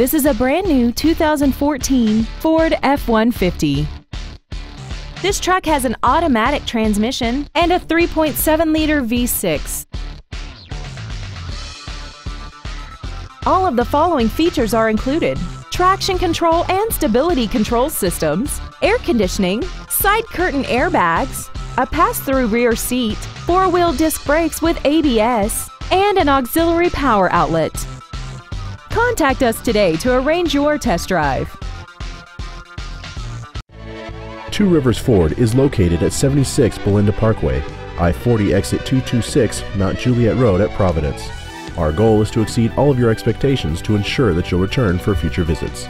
This is a brand new 2014 Ford F-150. This truck has an automatic transmission and a 3.7-liter V6. All of the following features are included. Traction control and stability control systems, air conditioning, side curtain airbags, a pass-through rear seat, four-wheel disc brakes with ABS, and an auxiliary power outlet. Contact us today to arrange your test drive. Two Rivers Ford is located at 76 Belinda Parkway, I-40 exit 226 Mount Juliet Road at Providence. Our goal is to exceed all of your expectations to ensure that you'll return for future visits.